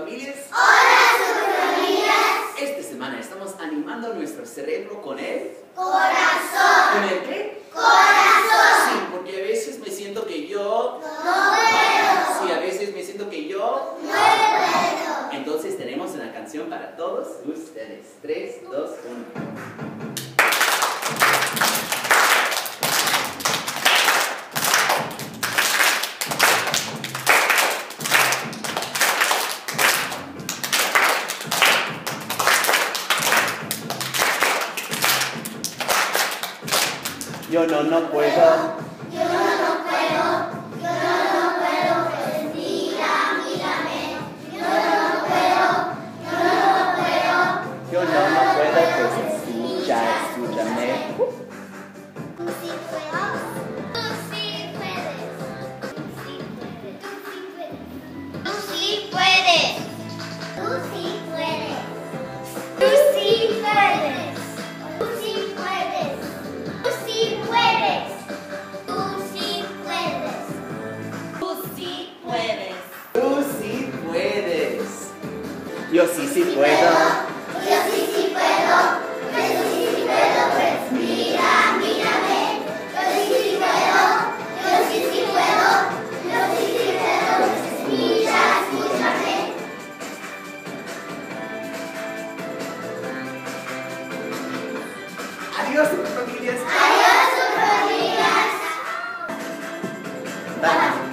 superfamilias. Hola, superfamilias. Esta semana estamos animando nuestro cerebro con el corazón. ¿Con el qué? Corazón. Sí, porque a veces me siento que yo no puedo. Sí, a veces me siento que yo no puedo. Entonces tenemos una canción para todos ustedes. 3, 2, 1. Yo no, no puedo. Yo Yo sí, sí puedo. Yo sí, sí puedo. Yo sí, sí puedo. Pues mira, mírame. Yo sí, sí puedo. Yo sí, sí puedo. Yo sí, sí puedo. Pues mira, escúchame. Adiós, familias. Adiós, familias. Bye.